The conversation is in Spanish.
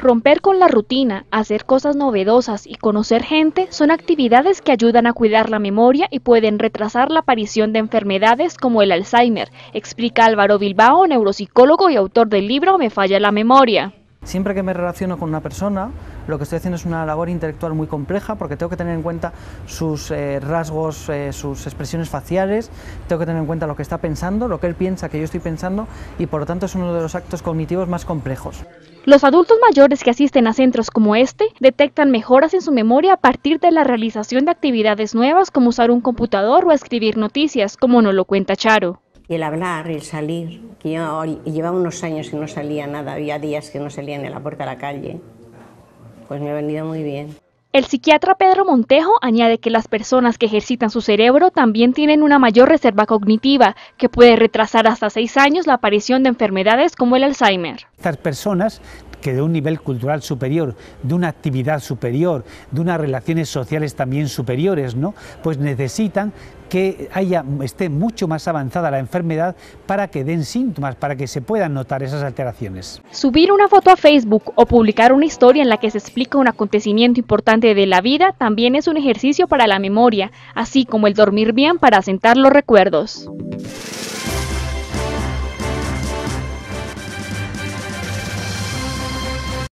Romper con la rutina, hacer cosas novedosas y conocer gente son actividades que ayudan a cuidar la memoria y pueden retrasar la aparición de enfermedades como el Alzheimer, explica Álvaro Bilbao, neuropsicólogo y autor del libro Me falla la memoria. Siempre que me relaciono con una persona, lo que estoy haciendo es una labor intelectual muy compleja porque tengo que tener en cuenta sus eh, rasgos, eh, sus expresiones faciales, tengo que tener en cuenta lo que está pensando, lo que él piensa que yo estoy pensando y por lo tanto es uno de los actos cognitivos más complejos. Los adultos mayores que asisten a centros como este detectan mejoras en su memoria a partir de la realización de actividades nuevas como usar un computador o escribir noticias, como nos lo cuenta Charo. Y el hablar, el salir, que yo llevaba unos años que no salía nada, había días que no salía ni a la puerta de la calle, pues me ha venido muy bien. El psiquiatra Pedro Montejo añade que las personas que ejercitan su cerebro también tienen una mayor reserva cognitiva, que puede retrasar hasta seis años la aparición de enfermedades como el Alzheimer. Estas personas que de un nivel cultural superior, de una actividad superior, de unas relaciones sociales también superiores, ¿no? pues necesitan que haya, esté mucho más avanzada la enfermedad para que den síntomas, para que se puedan notar esas alteraciones. Subir una foto a Facebook o publicar una historia en la que se explica un acontecimiento importante de la vida también es un ejercicio para la memoria, así como el dormir bien para asentar los recuerdos.